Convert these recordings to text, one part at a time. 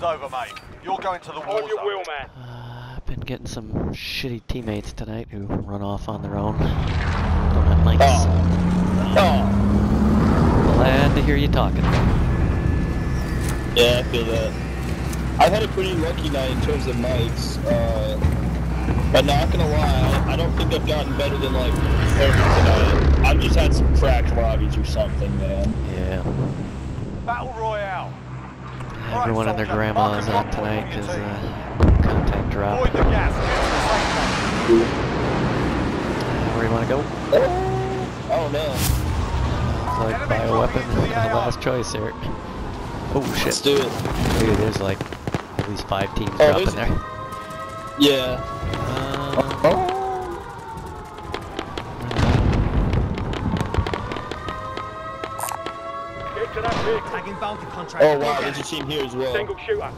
It's over, mate. You're going to the war On your zone. wheel, man. Uh, I've been getting some shitty teammates tonight who run off on their own. Don't have mics. Oh. Oh. Glad to hear you talking. Yeah, I feel that. I've had a pretty lucky night in terms of mics. Uh, but not gonna lie, I don't think I've gotten better than like Eric tonight. I've just had some cracked lobbies or something, man. Yeah. Battle Royale. Right, Everyone and their soldier, grandma's mark on tonight because for uh, contact dropped. Avoid the gas. Get to the safe zone. Where you want to go? Oh no. It's like Enemy bioweapon, dropping the the last choice here. Oh shit. Let's do it. Dude, there's like at least five teams Oh, dropping there. Yeah. Uh, that vehicle. Contract. Oh wow, there's a team here as well. Single shooter.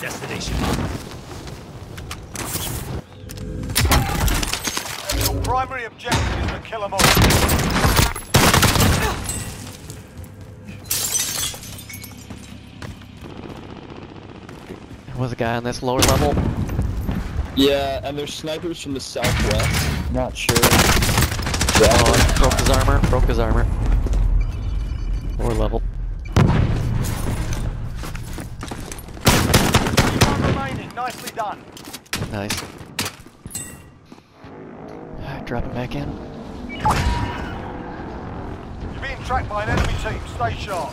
Destination. Your primary objective is to kill them all. there was a guy on this lower level. Yeah, and there's snipers from the southwest. Not sure. Oh, broke his armor. Broke his armor. Lower level. Keep on remaining. Nicely done. Nice. Alright, drop it back in. You're being tracked by an enemy team. Stay sharp.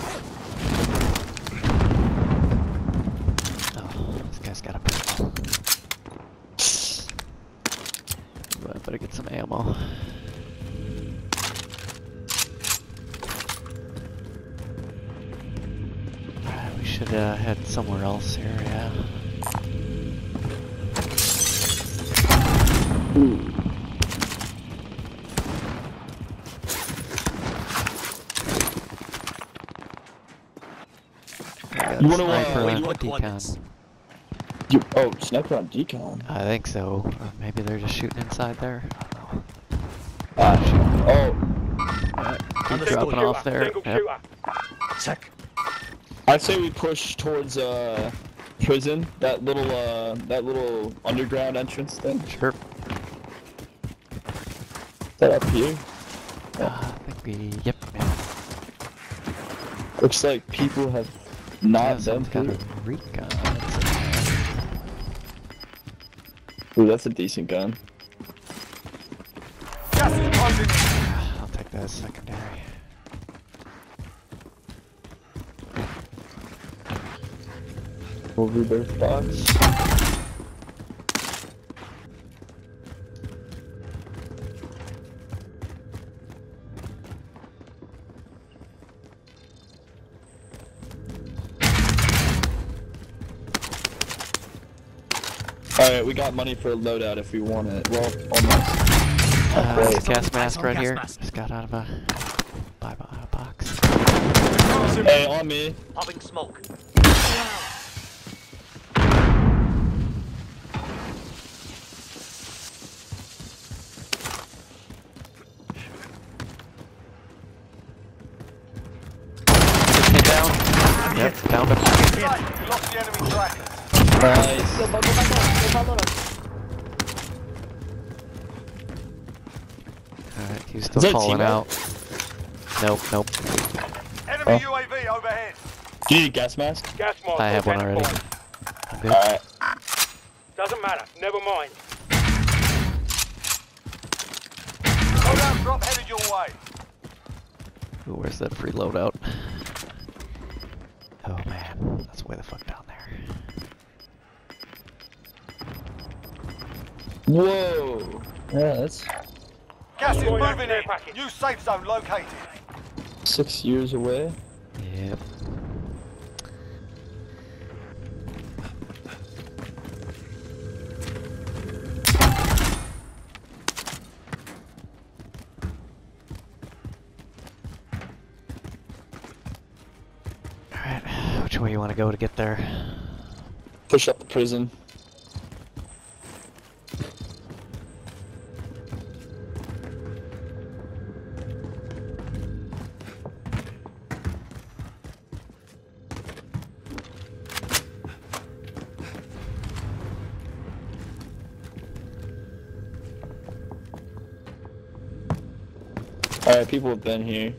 Oh, this guy's got a pistol. Ooh, I better get some ammo. We should uh, head somewhere else here, yeah. I got You a wanna, uh, sniper you on decon. You, oh, sniper on decon. I think so. Or maybe they're just shooting inside there. I don't know. Oh, Keep Understood. dropping Shooter. off there. Single Yep. shooter. Check. I'd say we push towards uh prison. That little uh that little underground entrance thing. Sure. Is that up here? Uh, I think we. Yep. Yeah. Looks like people have Yeah, not been someone's got through. a recon. That's Ooh, that's a decent gun. That secondary. Over their box. Alright, we got money for a loadout if we want it. Well, almost. Uh, there's a gas mask on right gas here. mask. Just got out of a buy bo- a box. Hey, on me. Popping smoke. Just down. Yep, found him. Lost the enemy tracker. Nice. Alright, he's Is still calling out. Nope, nope. Enemy Oh. UAV overhead. Do you need a gas mask? Gas mask. I have one already. identified. Alright. Doesn't matter. Never mind. Loadout drop headed your way. Ooh, where's that free loadout? Oh man, that's way the fuck down there. Whoa. Yeah, that's Gas is Going moving care in. New safe zone located. six years away. Yep. Alright, which way you want to go to get there? Push up the prison. Alright, people have been here.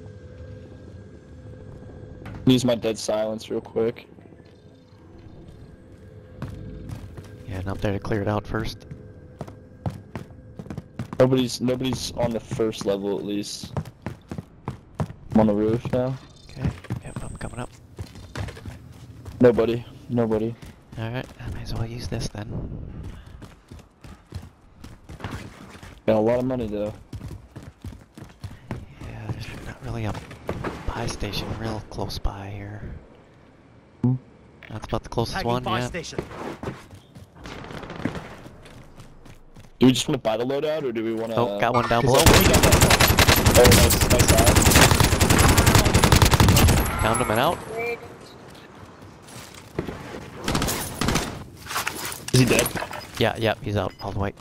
Use my dead silence real quick. Yeah, and up there to clear it out first. Nobody's nobody's on the first level at least. I'm on the roof now. Okay. Yep, I'm coming up. Nobody. Nobody. Alright, I might as well use this then. Got a lot of money though. Yeah, there's not really a buy station real close by here. Hmm. That's about the closest Tagging one, buy yeah. station. Do we just want to buy the loadout or do we want to? Oh, got one down below. Oh, nice, nice eye. Found him and out. Is he dead? Yeah, yeah, he's out all the way.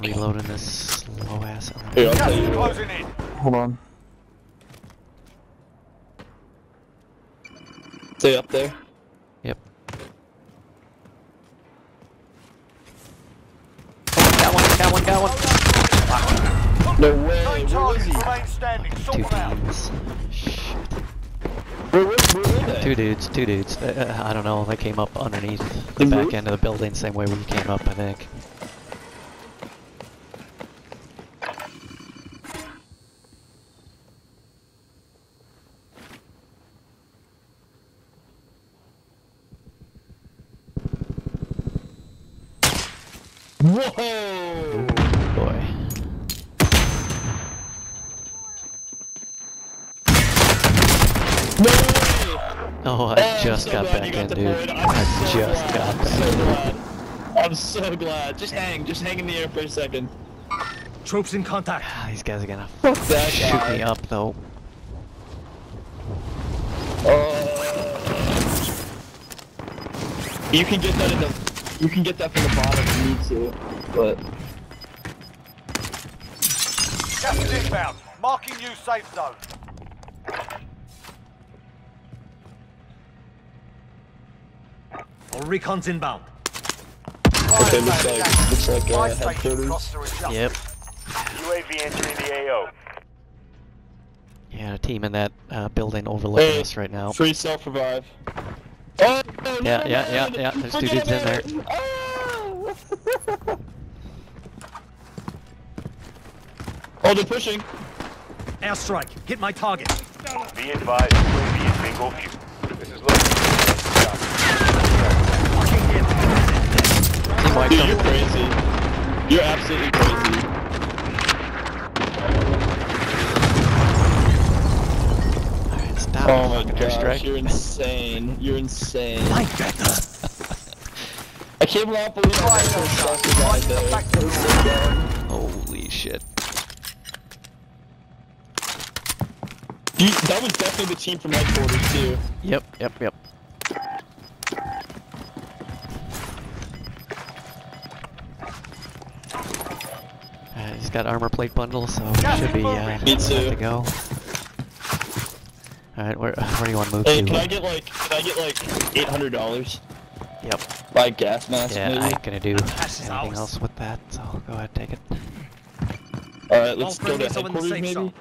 Reloading this slow ass. Here, I'll tell you. what. Hold on. Stay up there. Yep. Got one, got one, got one. No way. Nine targets remain standing. Sort Two them out. teams. Shit. Where, where, where were they? Two dudes, two dudes. Uh, uh, I don't know, they came up underneath the The back roof? end of the building, same way we came up, I think. Whoa! Boy. No! Oh, I Oh, just so got back in, dude. I'm so just glad. got back so in. glad. I'm so glad. Just hang. Just hang in the air for a second. Troops in contact. Ah, These guys are gonna Fuck that shoot guy. me up, though. Oh. you can get that in the. You can get that from the bottom if you need to, but Gas is inbound. Marking new safe zone. All recons inbound. okay. Looks like looks like uh, headquarters. costs are adjusted. Yep. UAV entering the AO. Yeah, a team in that uh, building overlooking Hey, us right now. Free self revive. Oh, no, Yeah, never yeah, yeah, mind. yeah, there's two Forget dudes in there. it. Ah! oh, they're pushing. Airstrike. Hit my target. Be advised, UAV is bingo fuel. This is Team wiped Dude, you're crazy. You're absolutely crazy. Alright, stop. Oh my fucking gosh, airstrike. you're insane. You're insane. My better. I can't believe I got so self-revive. That was so dumb. Holy shit. You, that was definitely the team from headquarters too. Yep, yep, yep. Uh, he's got armor plate bundle, so we should be uh, Me good too. to go. Alright, where, where do you want to move Hey, to? can I get like, can I get like eight hundred dollars? Yep. Buy gas mask Yeah, maybe. I ain't gonna do anything ours. else with that, so go ahead, take it. All right, let's All go to friendlies are in the headquarters maybe. zone.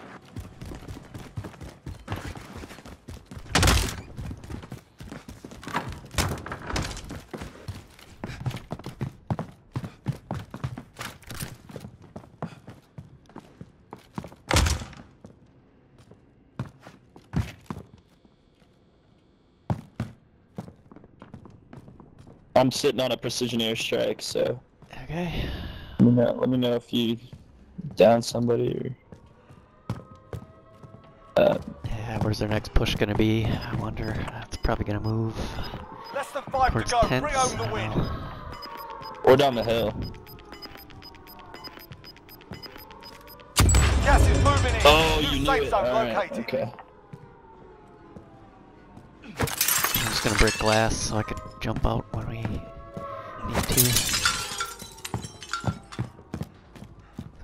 I'm sitting on a precision airstrike, so Okay. let me know. Let me know if you down somebody or. Uh, Yeah, where's their next push gonna be? I wonder. It's probably gonna move Less than five towards to go. tents. Bring home the don't win. know. or down the hill. Gas is moving in. Oh, new you knew safe it. zone Alright, located. okay. Gonna break glass so I could jump out when we need to.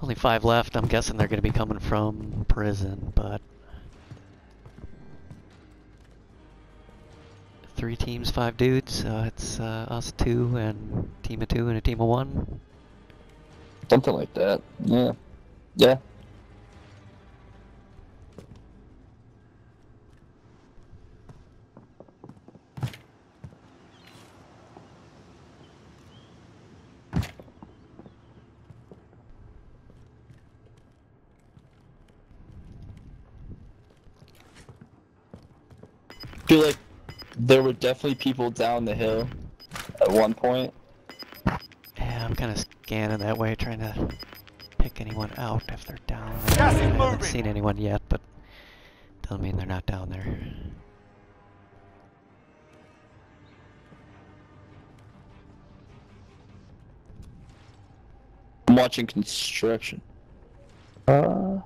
Only five left. I'm guessing they're gonna be coming from prison, but three teams, five dudes. So it's uh, us two and team of two and a team of one. Something like that. Yeah. Yeah. Feel like there were definitely people down the hill at one point. Yeah, I'm kind of scanning that way, trying to pick anyone out if they're down there. Gas I haven't moving. seen anyone yet, but doesn't mean they're not down there. I'm watching construction. Uh,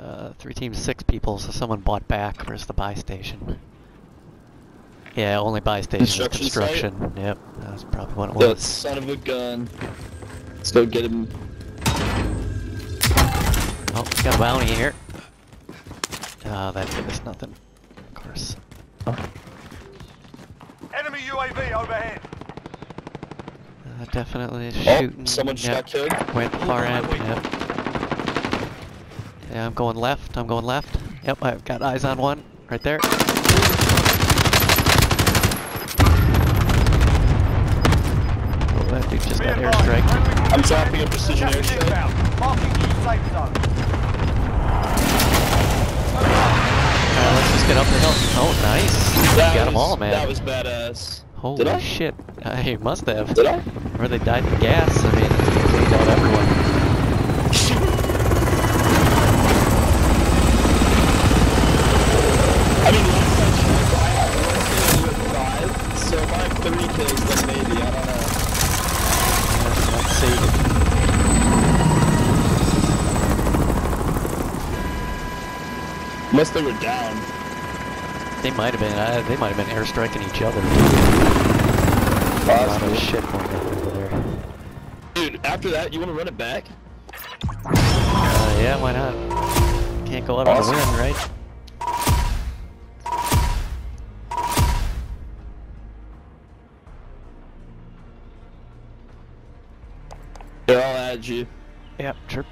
Uh, three teams, six people, so someone bought back. Where's the buy station? Yeah, only buy station is Construction site? construction. Yep, that's probably what it that was. son of a gun. Let's go get him. Oh, he's got a bounty here. Ah, that gave us nothing. Of course. Enemy UAV overhead. Uh, definitely Oh, shooting. someone just yep. got killed. Went far end. Wait. Yep. Yeah, I'm going left. I'm going left. Yep, I've got eyes on one right there. Oh, that dude just got airstrike. I'm dropping a precision airstrike. Marking new safe zone. Uh, let's just get up the hill. Oh, nice. That got them all, man. That was badass. Holy Did I? shit. I must have. Did I? Or they died in gas. I mean, they cleaned out everyone. I mean, last time she was, I had one kill with five, so if I have three kills, then maybe, I don't know. Uh, let's see. Unless they were down. They might have been. Uh, they might have been airstriking each other. A lot of shit going on over there. Dude, after that, you want to run it back? Uh, yeah, why not? Can't go out on Awesome. a win, right? Yeah, I'll add you. Yep, sure.